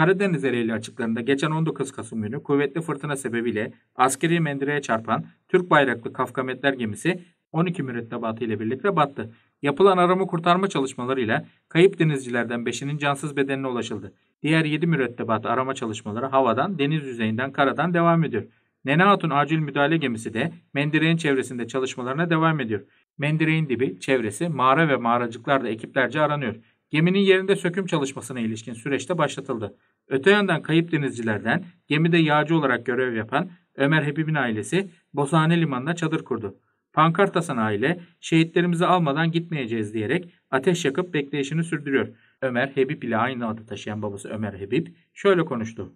Karadeniz Ereğli açıklarında geçen 19 Kasım günü kuvvetli fırtına sebebiyle askeri mendireye çarpan Türk bayraklı Kafkametler gemisi 12 mürettebatı ile birlikte battı. Yapılan arama kurtarma çalışmalarıyla kayıp denizcilerden 5'inin cansız bedenine ulaşıldı. Diğer 7 mürettebat arama çalışmaları havadan, deniz yüzeyinden, karadan devam ediyor. Nene Hatun acil müdahale gemisi de Mendireğin çevresinde çalışmalarına devam ediyor. Mendireğin dibi, çevresi, mağara ve mağaracıklar da ekiplerce aranıyor. Geminin yerinde söküm çalışmasına ilişkin süreçte başlatıldı. Öte yandan kayıp denizcilerden gemide yağcı olarak görev yapan Ömer Hebib'in ailesi Bozhane Limanı'na çadır kurdu. Pankart asan aile şehitlerimizi almadan gitmeyeceğiz diyerek ateş yakıp bekleyişini sürdürüyor. Ömer Hebib ile aynı adı taşıyan babası Ömer Hebib şöyle konuştu.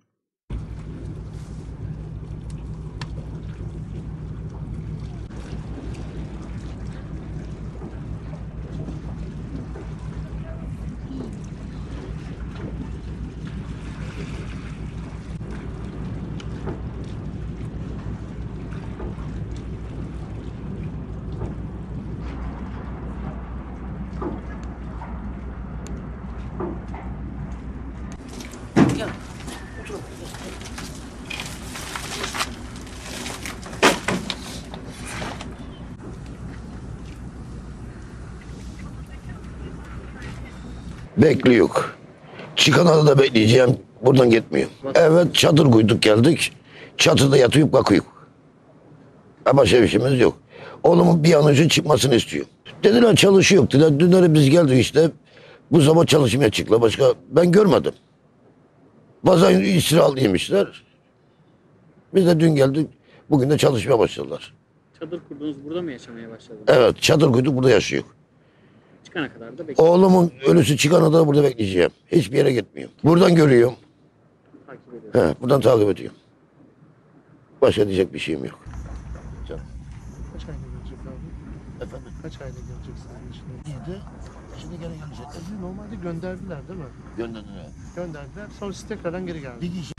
Bekliyor. Çıkan adada bekleyeceğim. Buradan gitmiyor. Evet çadır koyduk geldik. Çatıda. Ha başka bir şeyimiz yok. Oğlumun bir an önce çıkmasını istiyor. Dediler çalışıyor. Dediler dünleri biz geldik işte. Bu sabah çalışmaya çıktılar. Başka ben görmedim. Bazen istiralıymışlar. Biz de dün geldik. Bugün de çalışmaya başladılar. Çadır kurdunuz burada mı yaşamaya başladınız? Evet çadır koyduk burada yaşıyor. Çıkana kadar da bekliyorum. Oğlumun ölüsü çıkan adada burada bekleyeceğim. Hiçbir yere gitmiyor. Buradan görüyorum. Takip ediyorum. He, buradan takip ediyorum. Başka diyecek bir şeyim yok. Gelecek abi? Efendim? Kaç ayda gelecek sizin işine? İyiydi. Şimdi gene gelecekler. Sizi normalde gönderdiler değil mi? Gönderdiler. Gönderdiler. Sonra siz tekrardan geri Bir geldiniz. kişi